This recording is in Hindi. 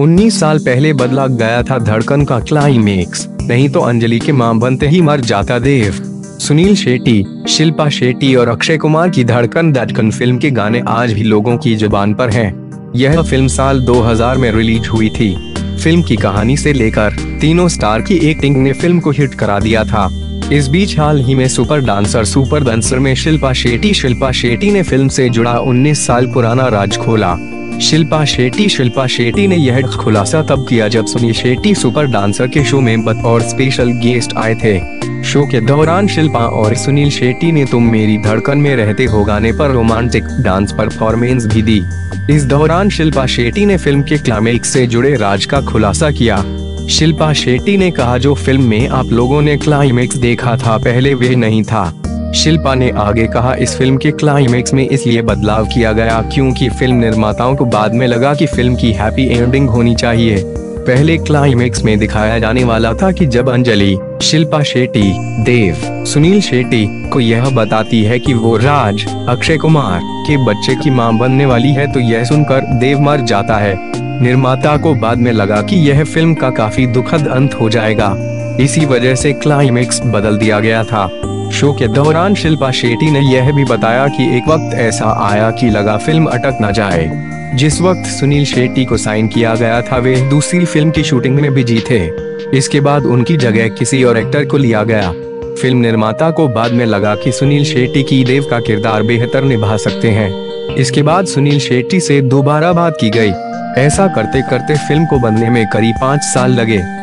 उन्नीस साल पहले बदला गया था धड़कन का क्लाइमेक्स नहीं तो अंजलि के माँ बनते ही मर जाता देव। सुनील शेट्टी, शिल्पा शेट्टी और अक्षय कुमार की धड़कन धड़कन फ़िल्म के गाने आज भी लोगों की ज़ुबान पर हैं। यह फ़िल्म साल 2000 में रिलीज़ हुई थी। फ़िल्म की कहानी से लेकर तीनों स्टार की एक्टिंग ने फ़िल्म को हिट करा दिया था। इस बीच हाल ही में सुपर डांसर सुपर डांसर में शिल्पा शेट्टी शिल्पा शेट्टी ने फ़िल्म से जुड़ा 19 साल पुराना राज खोला। शिल्पा शेट्टी शिल्पा शेट्टी ने यह खुलासा तब किया जब सुनील शेट्टी सुपर डांसर के शो में बतौर स्पेशल गेस्ट आए थे। शो के दौरान शिल्पा और सुनील शेट्टी ने तुम मेरी धड़कन में रहते हो गाने पर रोमांटिक डांस परफॉर्मेंस भी दी। इस दौरान शिल्पा शेट्टी ने फ़िल्म के क्लाइमेक्स से जुड़े राज का खुलासा किया। शिल्पा शेट्टी ने कहा, जो फ़िल्म में आप लोगों ने क्लाइमेक्स देखा था, पहले वे नहीं था। शिल्पा ने आगे कहा, इस फ़िल्म के क्लाइमेक्स में इसलिए बदलाव किया गया क्योंकि फ़िल्म निर्माताओं को बाद में लगा कि फ़िल्म की हैप्पी एंडिंग होनी चाहिए। पहले क्लाइमेक्स में दिखाया जाने वाला था कि जब अंजलि, शिल्पा शेट्टी, देव, सुनील शेट्टी को यह बताती है कि वो राज, अक्षय कुमार के बच्चे की माँ बनने वाली है तो यह सुनकर देव मर जाता है। निर्माता को बाद में लगा कि यह फ़िल्म का काफ़ी दुखद अंत हो जाएगा। इसी वजह से क्लाइमेक्स बदल दिया गया था। शो के दौरान शिल्पा शेट्टी ने यह भी बताया कि एक वक्त ऐसा आया कि लगा फ़िल्म अटक न जाए। जिस वक्त सुनील शेट्टी को साइन किया गया था, वे दूसरी फ़िल्म की शूटिंग में बिज़ी थे। इसके बाद उनकी जगह किसी और एक्टर को लिया गया। फ़िल्म निर्माता को बाद में लगा कि सुनील शेट्टी की देव का किरदार बेहतर निभा सकते हैं। इसके बाद सुनील शेट्टी से दोबारा बात की गई। ऐसा करते करते फ़िल्म को बनने में करीब पाँच साल लगे।